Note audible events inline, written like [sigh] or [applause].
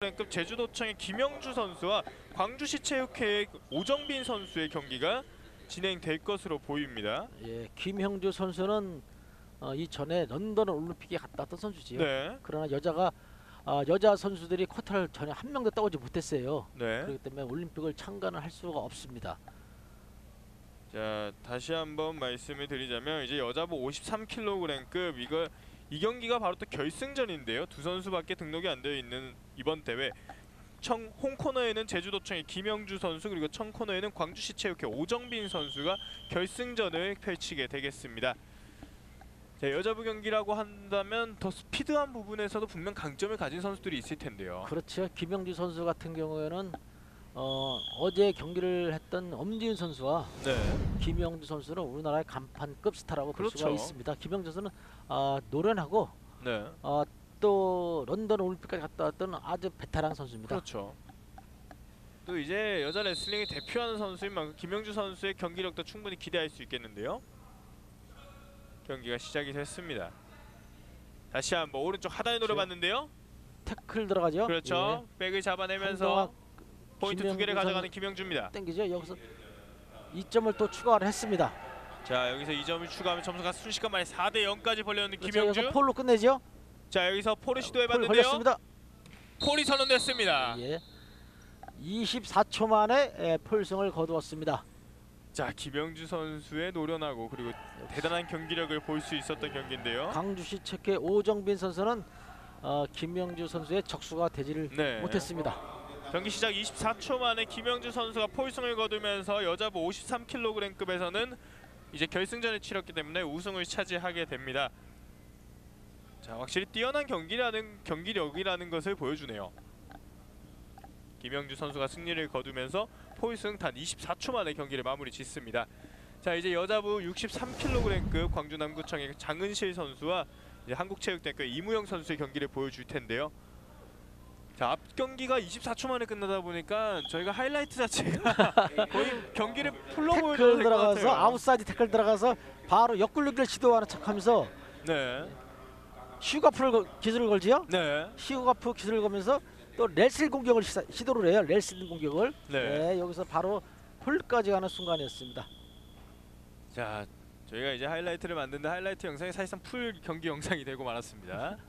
랭급 제주도청의 김영주 선수와 광주시 체육회의 오정빈 선수의 경기가 진행될 것으로 보입니다. 예, 김형주 선수는 어, 이전에 런던 올림픽에 갔다 왔던 선수지요. 네, 그러나 여자가 아, 여자 선수들이 쿼터를 전혀 한 명도 따오지 못했어요. 네. 그렇기 때문에 올림픽을 참가는 할 수가 없습니다. 자 다시 한번 말씀을 드리자면 이제 여자부 53kg급 이거 이 경기가 바로 또 결승전인데요. 두 선수밖에 등록이 안 되어 있는 이번 대회. 청 홍코너에는 제주도청의 김영주 선수 그리고 청코너에는 광주시 체육회 오정빈 선수가 결승전을 펼치게 되겠습니다. 자, 여자부 경기라고 한다면 더 스피드한 부분에서도 분명 강점을 가진 선수들이 있을 텐데요. 그렇죠. 김영주 선수 같은 경우에는 어, 어제 경기를 했던 엄지윤 선수와 네. 김영주 선수는 우리나라의 간판급 스타라고 볼 수가 그렇죠. 있습니다. 김영주 선수는 아, 노련하고 네. 어, 또 런던 올림픽까지 갔다 왔던 아주 베테랑 선수입니다. 그렇죠. 또 이제 여자 레슬링을 대표하는 선수인 만큼 김영주 선수의 경기력도 충분히 기대할 수 있겠는데요. 경기가 시작이 됐습니다. 다시 한번 오른쪽 하단에 그렇죠. 노려봤는데요. 태클 들어가죠. 그렇죠. 백을 예. 잡아내면서 한동안 포인트 두 개를 가져가는 김영주입니다. 땡기죠. 여기서 2점을 또 추가를 했습니다. 자 여기서 2점을 추가하면 점수가 순식간 만에 4대 0까지 벌려는 그렇죠. 김영주. 여기서 폴로 끝내죠. 자 여기서 폴 시도해봤는데요. 폴이 선언됐습니다. 예. 24초 만에 예, 폴승을 거두었습니다. 자 김영주 선수의 노련하고 그리고 대단한 경기력을 볼 수 있었던 경기인데요. 광주시 체계 오정빈 선수는 어, 김영주 선수의 적수가 되지를 네. 못했습니다. 경기 시작 24초 만에 김영주 선수가 폴승을 거두면서 여자부 53kg급에서는 이제 결승전을 치렀기 때문에 우승을 차지하게 됩니다. 자, 확실히 뛰어난 경기라는 경기력이라는 것을 보여주네요. 김영주 선수가 승리를 거두면서 폴승 단 24초 만에 경기를 마무리 짓습니다. 자, 이제 여자부 63kg급 광주 남구청의 장은실 선수와 한국체육대학교 이무영 선수의 경기를 보여줄 텐데요. 자, 앞 경기가 24초 만에 끝나다 보니까 저희가 하이라이트 자체가 [laughs] 거의 경기를 풀로 보여줘야 태클 될것 들어가서 같아요. 아웃사이드 태클 들어가서 바로 옆굴리기를 시도하는 척하면서 네, 슈가프를 거- 기술을 걸지요. 네, 슈가프 기술을 걸면서 또 렐슬 공격을 시사, 시도를 해요. 렐슬 공격을. 네. 네, 여기서 바로 폴까지 가는 순간이었습니다. 자, 저희가 이제 하이라이트를 만드는데 하이라이트 영상이 사실상 풀 경기 영상이 되고 말았습니다. [laughs]